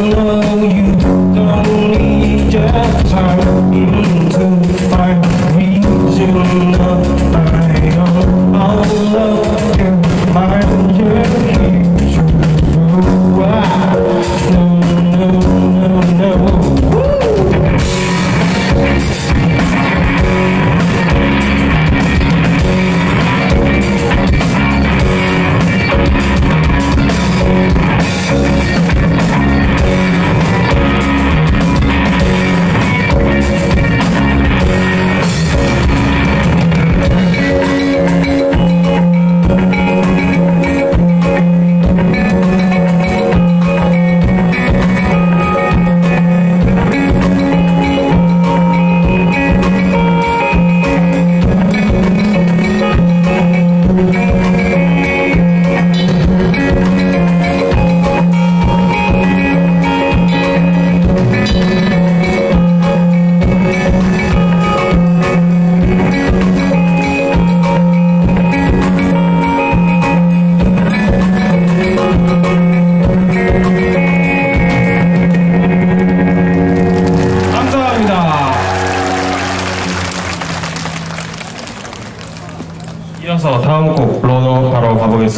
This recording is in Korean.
know you. 이어서 다음 곡으로 바로 가보겠습니다.